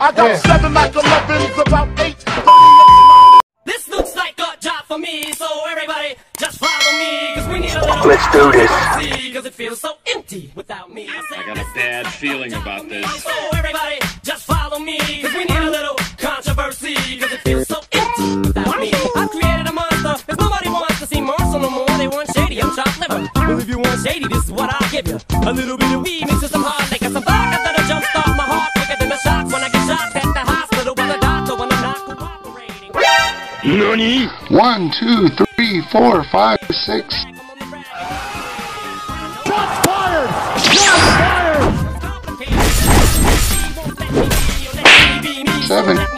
I got elevens, about eight. This looks like a job for me, so everybody just follow me, cause we need a little Let's do this. Cause it feels so empty without me. I, got a bad feeling about this. So what I'll give you. A little bit of weed mixed with some hard liquor, some vodka that'll jumpstart my heart quicker than a shock when I get shot at the hospital the doctor when I'm not cooperating. NANI? One, two, three, four, five, six. Shots fired! Shots fired! Seven.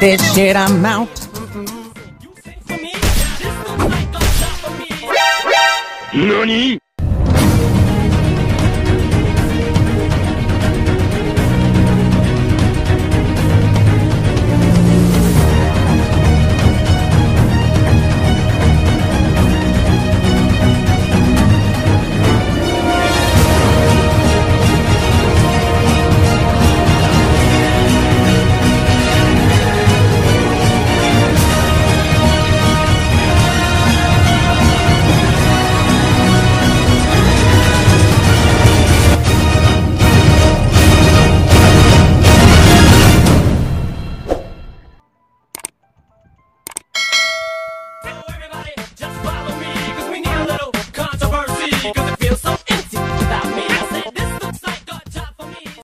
this shit, I'm out. NANI?